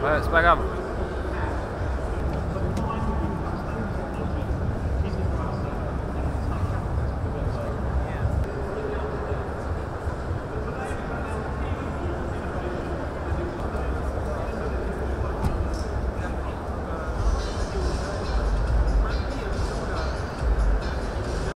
Vai, spagava.